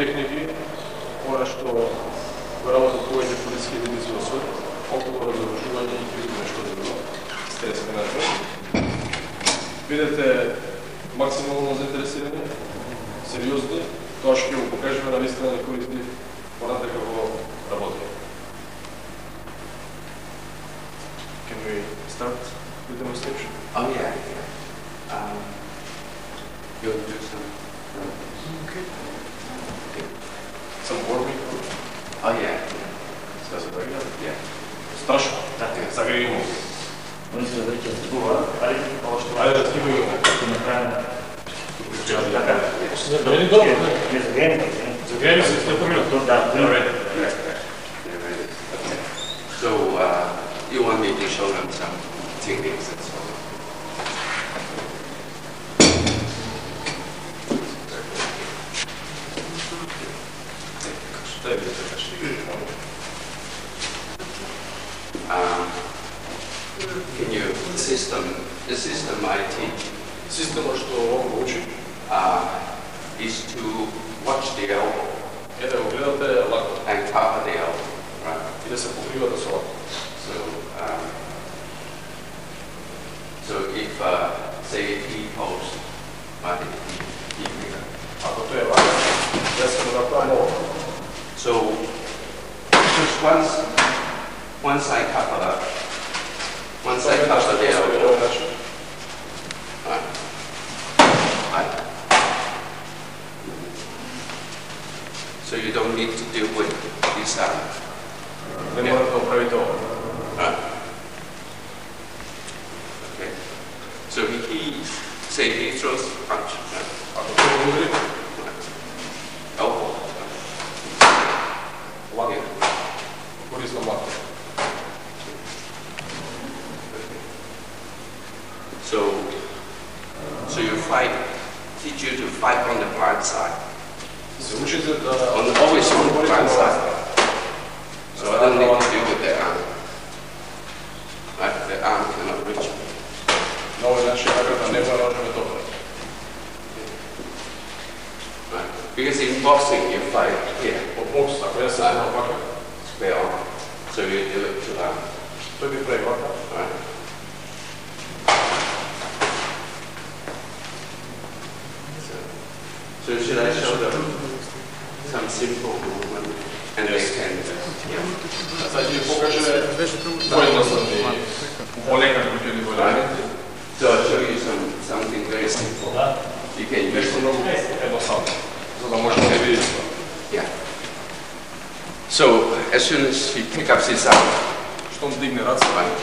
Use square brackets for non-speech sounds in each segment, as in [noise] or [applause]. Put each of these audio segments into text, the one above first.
техники, она што го работат повеќе полиски единици во свет, околу разоружување и критично нешто било, стрес менеджмент. Бидете максимално заинтересирани, сериозни, тоа што ќе го покажеме на листа на користи понатака во работа. Can we start the demonstration? Oh, yeah, yeah. Um, Страшно. Да. Загреем. Он же возвратился. Бува. Али, положил. Али, это не выиграл. Неправильно. So uh, you want me to show them some technique? can you, the system, the system I teach Система што он го учи uh, is to watch the elbow е да го гледате лако and cover the elbow. Right. и да се покривате со лако. So, um, so if, uh, say, he pose, but he, he, Ако тоа е лако, јас ќе го направам ово. so, just once, once I cover up, once I cover the на fight on the blind side. So which is it? Uh, on the, always on the blind side. So I don't need to deal with that arm. Like the arm cannot reach me. No, inače tako da ne mora ono to. Because in boxing you fight here. Po boksu, tako ja sam ovakav. Square on. So you do it to that. To bi prej ovakav. Right. so should I show them some simple movement and they can, yeah. Сега ќе ви покаже поедноставни, полека како ќе ви Right? So I'll show you some, something very simple. You can use Нешто it. многу едноставно, за да можете да видите. Yeah. So as soon as he pick up his arm, Штом дигне раце, right?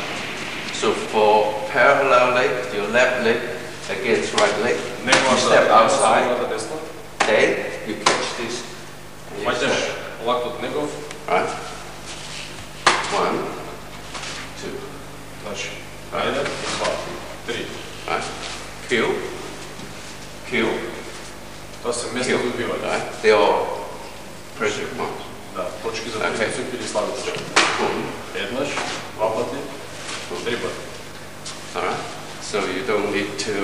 So for parallel leg, your left leg against right leg, you неговата step outside, неговата десна, then you catch this. and you фаќаш step, лактот негов, Right? One, two, значи, еден, два, три. right? Kill, kill, Тоа се место kill, за убивање. right? They all pressure points. Да, точки за Окей. присуп или слаби точки. Boom. Еднаш, два пати, три пати. All right. So you don't need to,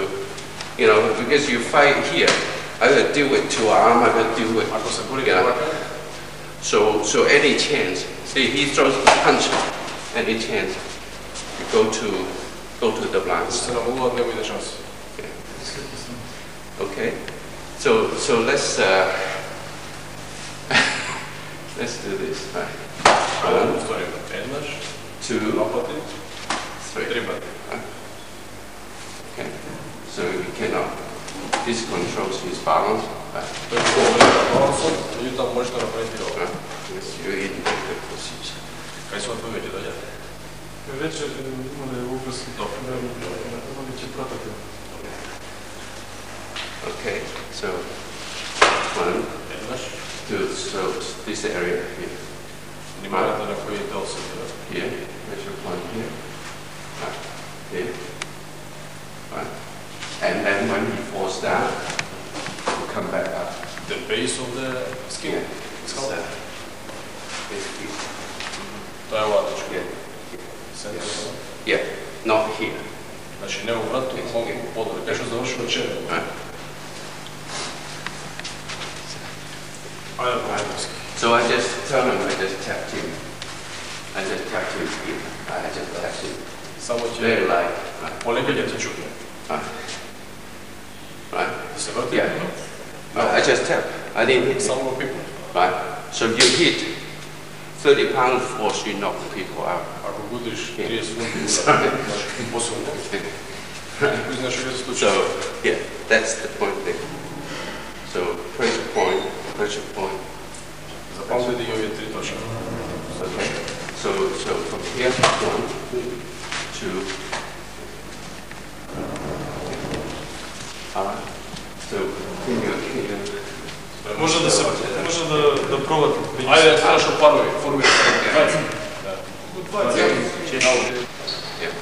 you know, because you fight here. I gotta deal with two arm, I gotta deal with, you. So, so any chance, see, he throws a punch, any chance, you go to, go to the blind side. Okay. okay. So, so let's, uh, [laughs] let's do this. All right. One, two, three. This controls his balance. Right. Тој го контролира балансот, меѓутоа можете да направите и ова. Right. Yes, you're in the position. Кај се повеќе доаѓа? Вече имаме указ Добро. вече пратате. Okay, so one, Еднаш, two, so this area here, внимавате на кој дел се гледа. here, measure one here, right, here, right, and then when he falls down, he'll come back up. The base of the skin. Here, it's Skull. that. Basically, Тоа е оваа точка. here, Центар. yeah, not here, Значи не во врат, туку малку подоле. Кај што завршува череп. right? Ajde, pomoćnički. So I just tell him, I just tapped him. I just tapped him in. I just tapped him. Samo će Very light. Right. polekanje te čukne. Da se vrti. Yeah. I I just tap. I didn't hit. Samo ga pipne. Right. So you hit 30 pound force, you knock people out. Gudiš Yeah. 30 [laughs] funti, Sorry. znaš, posebno. Ako znaš ga se So yeah, that's the point there. So pressure point, pressure point. Zapamtite i ove tri. Okay. So so from here one, two. да да пробате. Ajde, znaš u parovi, formiraj. Yeah. Ajde. Yeah.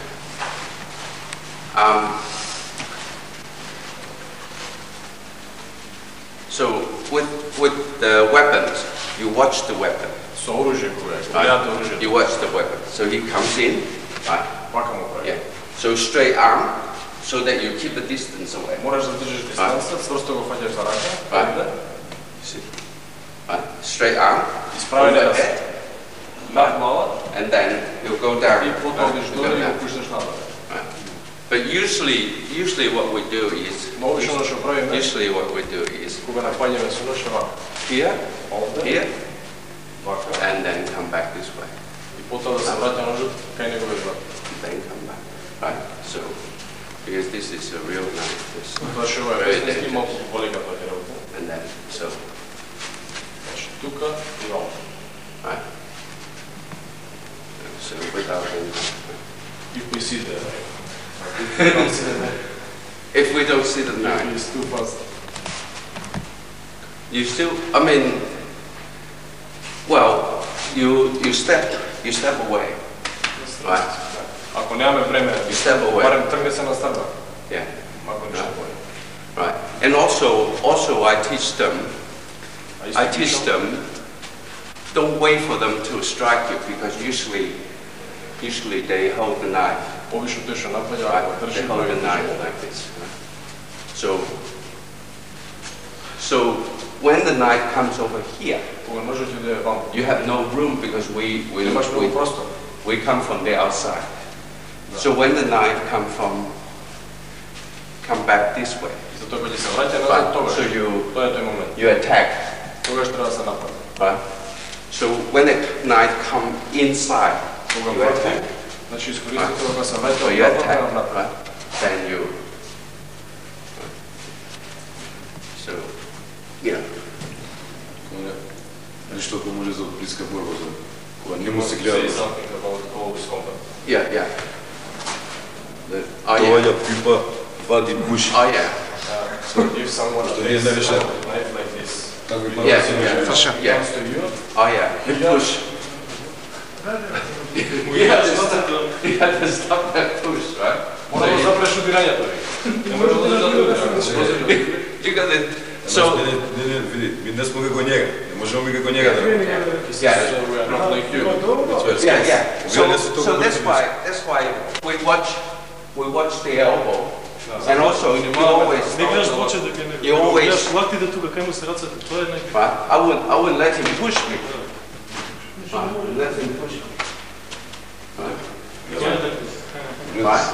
Um, so with with the weapons, you watch the weapon. Со оруžje koje je, Right? gledate oružje, You watch the weapon. So he comes in, right? paka mu pravi. Yeah. So straight arm, so that you keep the distance away. Moraš da držiš distanca, čvrsto ga hvaćaš za raka, Right. ovde, See? Uh, right? Straight out. Spravili over head. Back lower. And then you'll go down. You'll But usually, usually what we do is, usually what we do is, here, here, and then come back this way. And then come back. Right? So, because this is a real knife. This. Very dangerous. And then, so. Значи тука и овде. right? So without any, If we see the [laughs] if we see the if we don't see the knife, knife, it's too fast. you still, I mean, well, you, you step, you step away, right? Ако немаме време, You step away, барем тргне се наставува. yeah, Мако ништо Да. бој. right. And also, also I teach them, А исто I teach them, don't wait for them to strike you because usually, usually they hold the knife. Right? They hold the knife like this. So, so when the knife comes over here, you have no room because we we, we, we come from the outside. So when the knife come from come back this way, but, so you you attack што треба да се нападне. Right. So when a knight come inside, кога you attack. Значи искористите кога се врати, so you attack, right? Then you So yeah. Ништо што може за блиска борба за кога не му се гледа. Да yeah, yeah. Тоа ја пипа вади буш, А ја. Што не знаеш. нарече- a knife like this, Така и Yeah, се yeah, може. yeah. comes to you, Oh, yeah. You [laughs] push. you, have to stop, you have to stop that push, right? мора да запреш убирањето. Не може да дадеш You got it. So, So, [laughs] не, не, не, не, види, ми не сме како njega. Не можеме ми како njega да работиме. yeah, we are not like you. yeah, yeah. So, Вие не сте so толку that's бързи. why, that's why we watch, we watch the elbow. And also, you always, Не гледаш поче да ги не. You always- Гледаш лактите тука кај му се рацете. Тоа е некој. right? I wouldn't, I wouldn't let him push me. I wouldn't let him push me. Тоа е некој. Right?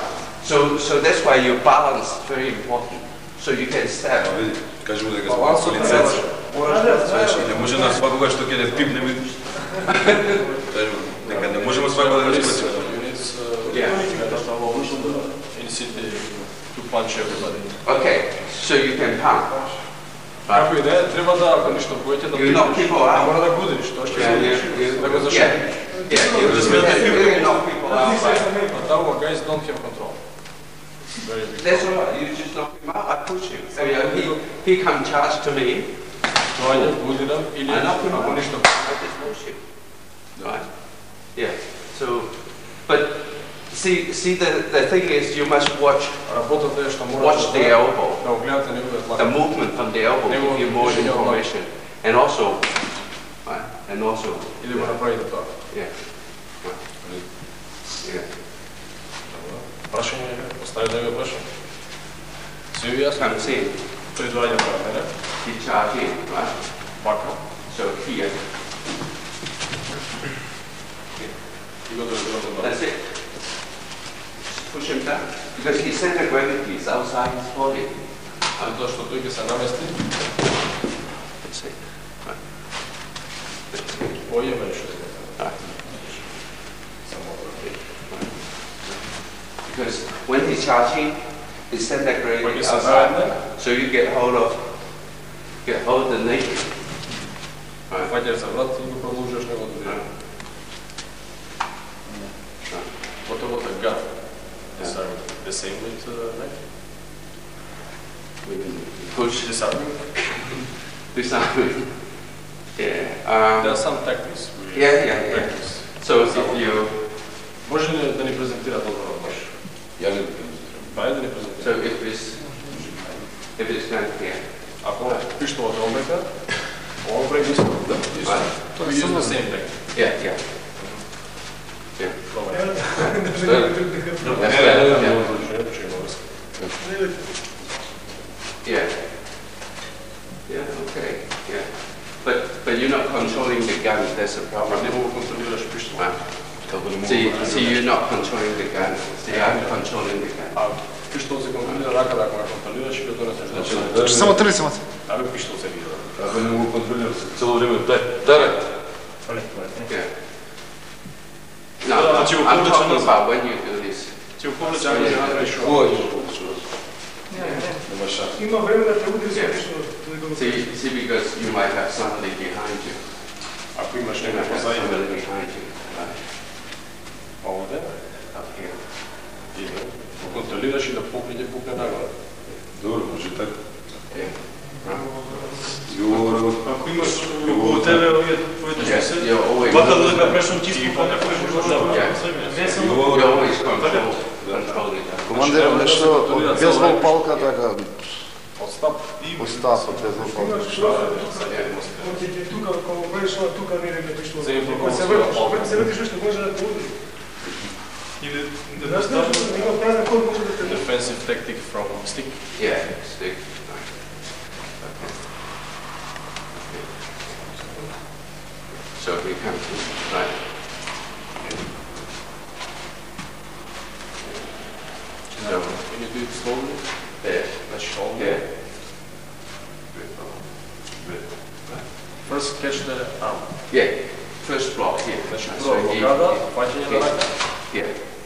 So, so that's why your balance is very important. So you can stab. А, види, кажемо дека сме Балансот по требаш. лиценз. Мораш да Знаеш, и не може на свакога што ќе да пипне ми. Кажемо, дека не можеме свакога да го спречиме. Units, Yeah. in city to punch everybody. Okay, so you can pump. Како и да е, треба да, ако ништо повеќе, да You knock people Не out. мора да гудиш, тоа што Yeah, ќе you, гудиш, you, да го yeah, зашепиш. yeah, you, you, you knock people out. right? But our guys don't have control. Very big. That's all right. You just knock him out. I push him. So yeah, he, he come charge to me. Доаѓа, гудирам, или I knock him ако out. ништо I just push him. Right? Yeah. So, but see, see the, the thing is, you must watch Работата е што мораш watch the elbow. да го гледате неговиот The лак. movement from the elbow They give will you more usually have information. And also, right? And also, И да го направите тоа. yeah. Yeah. Прашање, постави да го прашање. Се ви јасно? Comes in, Тој доаѓа пред мене, he charge in, right? вака, So here, И готови да го that's it. Just push him down. Because his center of gravity is outside his body. Затоа што тој ќе се намести, That's it. Right. That's it. појеме што е. Right. Само Because when he's charging, his center of When gravity he's is outside. outside. So you get hold of, get hold of the naked. Right. Фаќаш за врат и го продолжуваш неговото движење. Готово така. The same, the same with uh, knife. Push The same. this arm. Yeah. Um, There are some tactics. we Yeah, yeah, yeah. practice. so if you, Може ли да ни презентира добро баш? Ја не Бај да ни so презентира. if it's, if it's not here, Ако пиштолот е омека, ова брег исто. Да, исто. Right. We use the same tactic. yeah, yeah. Yeah. Пробај. само трли се мате. Абе пишто се видел. Абе не го контролирам цело време. Дај, дарат. Па па да, значи го повлечам на баба, ние ќе лиси. Ти го повлечам на баба. Кој го повлечам? Има време да те удри се, нешто. See, because you might have somebody behind you. Ако имаш некој позади да бидеш најче. Овде, и да контролираш и да покриде пука нагоре. Добро, може така. Јо, ако имаш околу тебе овие твоите соседи, вака да га прашам ти спо, па некој може да не само... Ја овој искам. Командирам нешто, безбол палка така... Остап. Остап, безбол палка. Тука, кога беше тука, не не пришло. Се вратиш нешто, може да те. Или да не ставиш... Дефенсив tactic from stick. Yeah, stick. So if we come to, right. So, in a good slowly? There. Let's show Yeah. First catch the arm. Yeah. First block. Yeah. First block. Yeah. Yeah.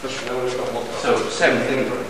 So same thing.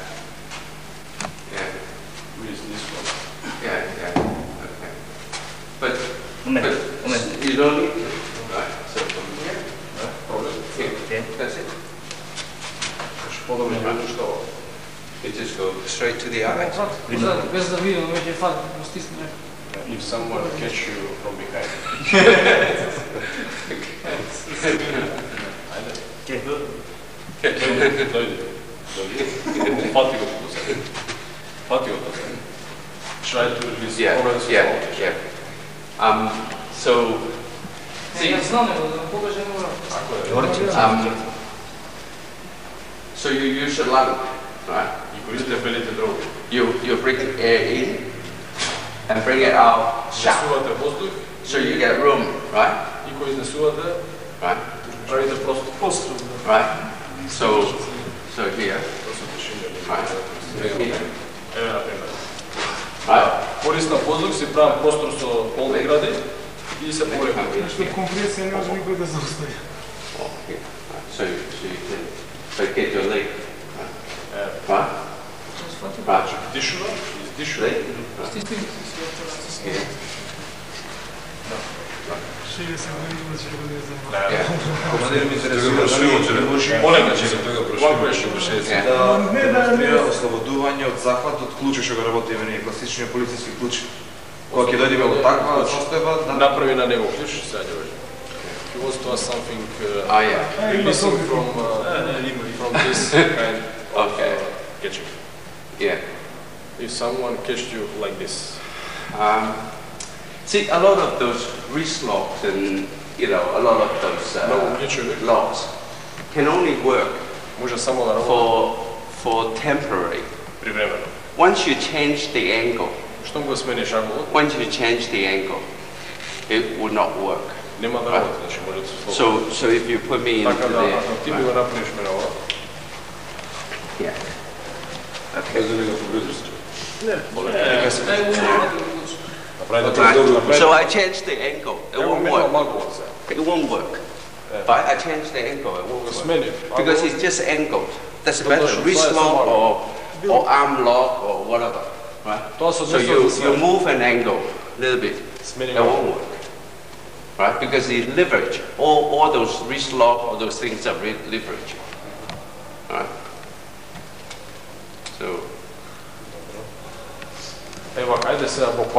Yeah. Yeah. Okay. But момент, but момент. you don't need to, right? So from here, Problem. here, Okay. that's it. Znači, podobno je što ovo. You just go straight to the eye. Без да видим, веќе фат, го стисне. If someone catch you from behind. Okay. Дойди, дойди. Дойди. Фати го тук сега. Фати го тук сега. try to reduce yeah, tolerance yeah, voltage. Yeah. Um, so, see, um, so you use a lamp, right? You, you bring air uh, in and bring it out. So you get room, right? Right. Right. So, so here. Right. Here. Right? Корисна воздух си правам простор со полни гради и се порекам. Што компресија не може никој да заустави. Oh. Right. So, so you can, your leg, right? Right. дишува, издишува. Leg, Стисни. Here. 60 години ќе го не знам. Yeah. Командир ми интересува дали Олег, Yeah. да Не, да, ослободување од захват од клучи што го работиме ние, класичниот полициски клуч. Кога ќе дојдеме во таква состојба, да Направи на него сега ќе вежи. He wants to ask something uh, Oh, yeah. missing from, uh, from this [laughs] kind of Okay. uh, catching. Yeah. If someone catched you like this, Um, See, a lot of those wrist locks and, you know, a lot of those uh, locks can only work for, for temporary. Once you change the angle, once you change the angle, it would not work. Right. So, so if you put me into the... Yeah. Okay. Yeah. So I changed the angle. It won't work. It won't work. But I changed the angle. It won't work. Because it's just angled. That's better. Wrist lock or, or arm lock or whatever. Right? So you, you move an angle a little bit. It won't work. Right? Because the leverage, all, all those wrist lock, all those things are leverage. Right? So. Hey,